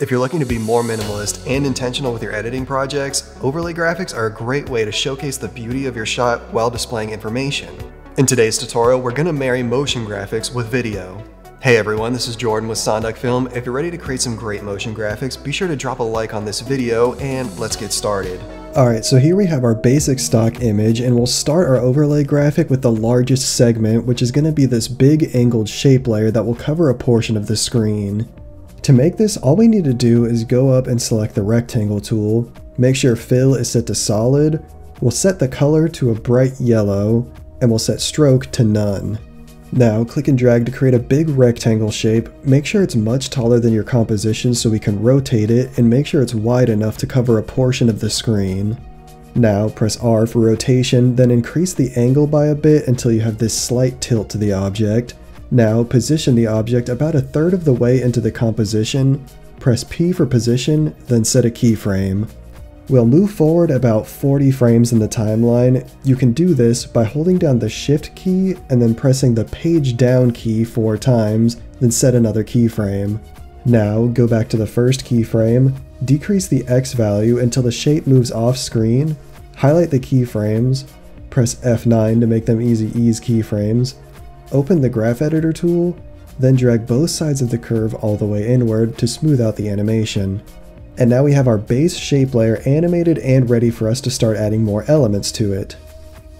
If you're looking to be more minimalist and intentional with your editing projects, overlay graphics are a great way to showcase the beauty of your shot while displaying information. In today's tutorial, we're going to marry motion graphics with video. Hey everyone, this is Jordan with Sonduck Film. If you're ready to create some great motion graphics, be sure to drop a like on this video and let's get started. Alright, so here we have our basic stock image and we'll start our overlay graphic with the largest segment, which is going to be this big angled shape layer that will cover a portion of the screen. To make this, all we need to do is go up and select the rectangle tool, make sure fill is set to solid, we'll set the color to a bright yellow, and we'll set stroke to none. Now click and drag to create a big rectangle shape, make sure it's much taller than your composition so we can rotate it, and make sure it's wide enough to cover a portion of the screen. Now press R for rotation, then increase the angle by a bit until you have this slight tilt to the object, now position the object about a third of the way into the composition, press P for position, then set a keyframe. We'll move forward about 40 frames in the timeline. You can do this by holding down the shift key and then pressing the page down key four times, then set another keyframe. Now go back to the first keyframe, decrease the X value until the shape moves off screen, highlight the keyframes, press F9 to make them easy ease keyframes, Open the graph editor tool, then drag both sides of the curve all the way inward to smooth out the animation. And now we have our base shape layer animated and ready for us to start adding more elements to it.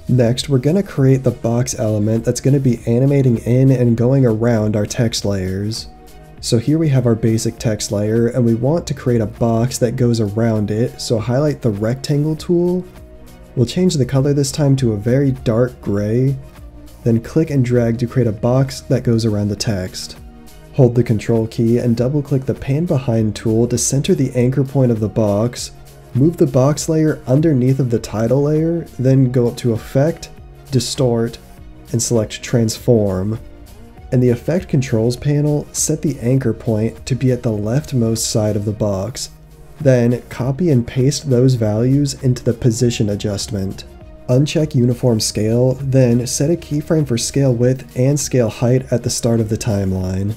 Next, we're going to create the box element that's going to be animating in and going around our text layers. So here we have our basic text layer and we want to create a box that goes around it, so highlight the rectangle tool. We'll change the color this time to a very dark gray then click and drag to create a box that goes around the text. Hold the control key and double click the pan behind tool to center the anchor point of the box, move the box layer underneath of the title layer, then go up to effect, distort, and select transform. In the effect controls panel, set the anchor point to be at the leftmost side of the box. Then copy and paste those values into the position adjustment. Uncheck uniform scale, then set a keyframe for scale width and scale height at the start of the timeline.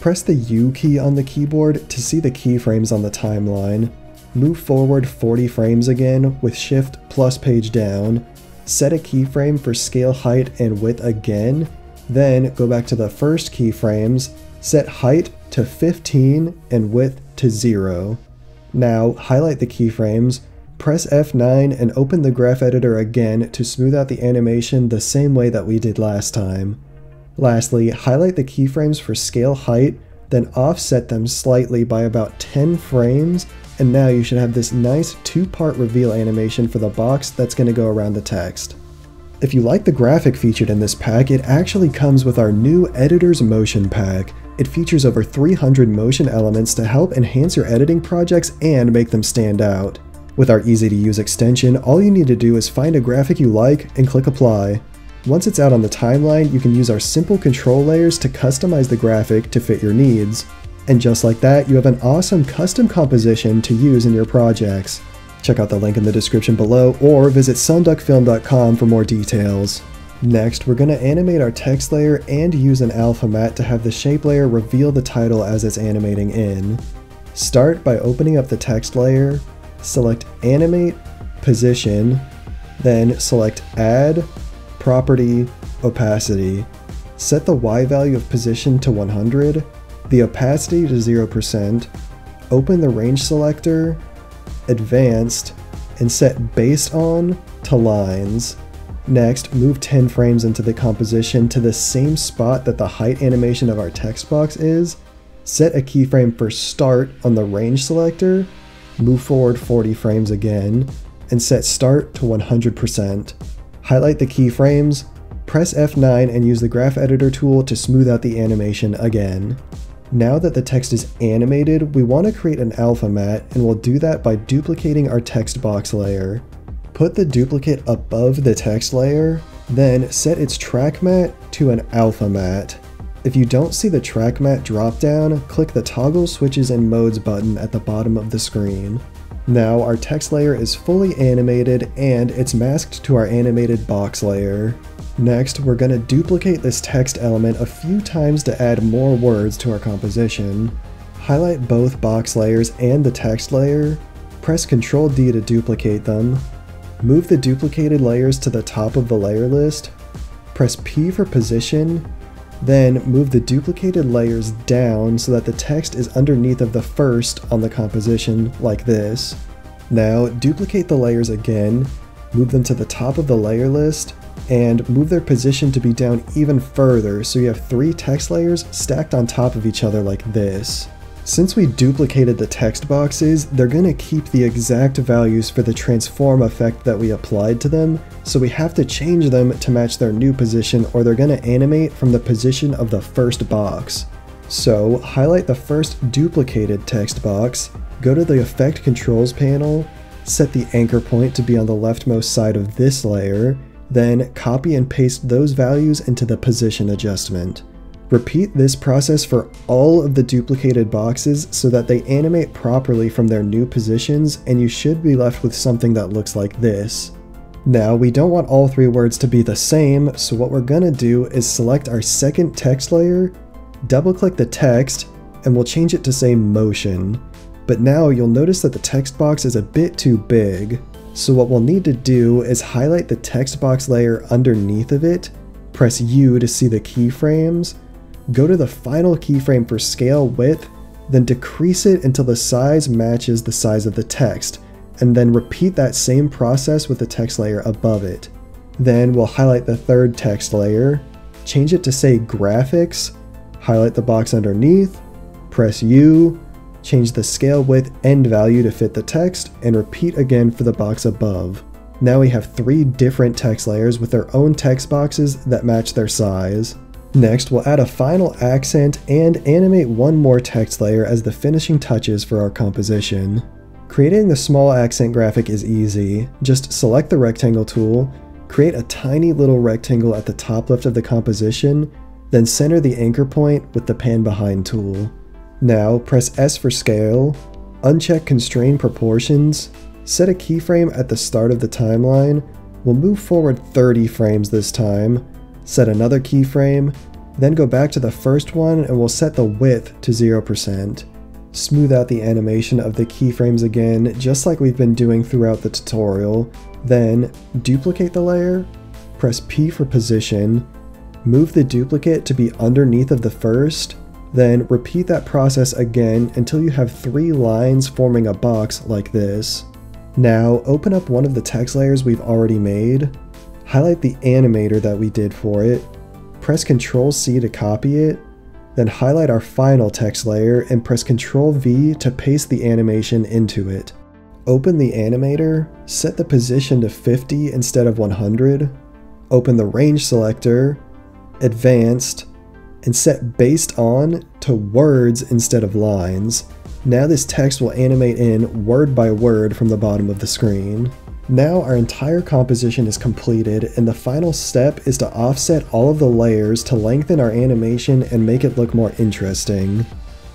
Press the U key on the keyboard to see the keyframes on the timeline. Move forward 40 frames again with shift plus page down. Set a keyframe for scale height and width again. Then go back to the first keyframes, set height to 15 and width to 0. Now highlight the keyframes, Press F9 and open the graph editor again to smooth out the animation the same way that we did last time. Lastly, highlight the keyframes for scale height, then offset them slightly by about 10 frames, and now you should have this nice two-part reveal animation for the box that's going to go around the text. If you like the graphic featured in this pack, it actually comes with our new Editor's Motion Pack. It features over 300 motion elements to help enhance your editing projects and make them stand out. With our easy to use extension, all you need to do is find a graphic you like and click apply. Once it's out on the timeline, you can use our simple control layers to customize the graphic to fit your needs. And just like that, you have an awesome custom composition to use in your projects. Check out the link in the description below or visit sonduckfilm.com for more details. Next, we're going to animate our text layer and use an alpha matte to have the shape layer reveal the title as it's animating in. Start by opening up the text layer, select Animate, Position, then select Add, Property, Opacity. Set the Y value of position to 100, the opacity to 0%, open the range selector, advanced, and set based on to lines. Next, move 10 frames into the composition to the same spot that the height animation of our text box is. Set a keyframe for start on the range selector move forward 40 frames again, and set start to 100%. Highlight the keyframes, press F9 and use the graph editor tool to smooth out the animation again. Now that the text is animated, we want to create an alpha matte and we'll do that by duplicating our text box layer. Put the duplicate above the text layer, then set its track matte to an alpha matte. If you don't see the track matte dropdown, click the toggle switches and modes button at the bottom of the screen. Now our text layer is fully animated and it's masked to our animated box layer. Next, we're going to duplicate this text element a few times to add more words to our composition. highlight both box layers and the text layer, press Ctrl D to duplicate them, move the duplicated layers to the top of the layer list, press P for position, then move the duplicated layers down so that the text is underneath of the first on the composition like this. Now duplicate the layers again, move them to the top of the layer list, and move their position to be down even further so you have three text layers stacked on top of each other like this. Since we duplicated the text boxes, they're going to keep the exact values for the transform effect that we applied to them, so we have to change them to match their new position or they're going to animate from the position of the first box. So highlight the first duplicated text box, go to the effect controls panel, set the anchor point to be on the leftmost side of this layer, then copy and paste those values into the position adjustment. Repeat this process for all of the duplicated boxes so that they animate properly from their new positions and you should be left with something that looks like this. Now we don't want all three words to be the same, so what we're gonna do is select our second text layer, double click the text, and we'll change it to say motion. But now you'll notice that the text box is a bit too big, so what we'll need to do is highlight the text box layer underneath of it, press U to see the keyframes, go to the final keyframe for scale width, then decrease it until the size matches the size of the text, and then repeat that same process with the text layer above it. Then we'll highlight the third text layer, change it to say graphics, highlight the box underneath, press U, change the scale width end value to fit the text, and repeat again for the box above. Now we have three different text layers with their own text boxes that match their size. Next, we'll add a final accent and animate one more text layer as the finishing touches for our composition. Creating the small accent graphic is easy. Just select the rectangle tool, create a tiny little rectangle at the top left of the composition, then center the anchor point with the pan behind tool. Now press S for scale, uncheck constrain proportions, set a keyframe at the start of the timeline, we'll move forward 30 frames this time, set another keyframe, then go back to the first one and we'll set the width to 0%. Smooth out the animation of the keyframes again, just like we've been doing throughout the tutorial, then duplicate the layer, press P for position, move the duplicate to be underneath of the first, then repeat that process again until you have three lines forming a box like this. Now open up one of the text layers we've already made, highlight the animator that we did for it, press Ctrl C to copy it, then highlight our final text layer and press Ctrl V to paste the animation into it. Open the animator, set the position to 50 instead of 100, open the range selector, advanced, and set based on to words instead of lines. Now this text will animate in word by word from the bottom of the screen. Now our entire composition is completed and the final step is to offset all of the layers to lengthen our animation and make it look more interesting.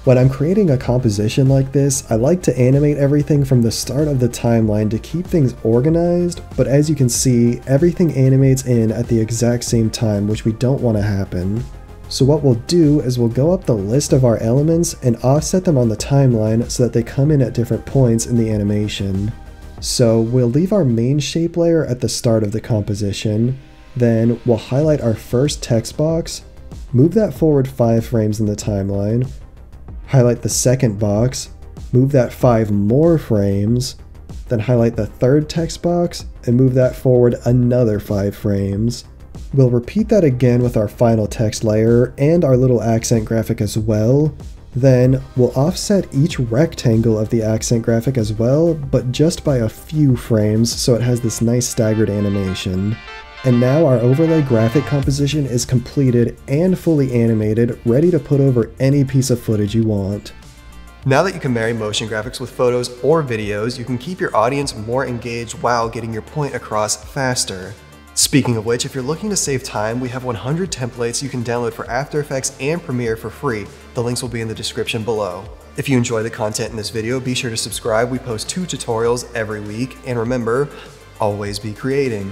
When I'm creating a composition like this, I like to animate everything from the start of the timeline to keep things organized, but as you can see, everything animates in at the exact same time, which we don't want to happen. So what we'll do is we'll go up the list of our elements and offset them on the timeline so that they come in at different points in the animation. So we'll leave our main shape layer at the start of the composition, then we'll highlight our first text box, move that forward 5 frames in the timeline, highlight the second box, move that 5 more frames, then highlight the third text box and move that forward another 5 frames. We'll repeat that again with our final text layer and our little accent graphic as well. Then we'll offset each rectangle of the accent graphic as well, but just by a few frames so it has this nice staggered animation. And now our overlay graphic composition is completed and fully animated, ready to put over any piece of footage you want. Now that you can marry motion graphics with photos or videos, you can keep your audience more engaged while getting your point across faster. Speaking of which, if you're looking to save time, we have 100 templates you can download for After Effects and Premiere for free. The links will be in the description below. If you enjoy the content in this video, be sure to subscribe. We post two tutorials every week. And remember, always be creating.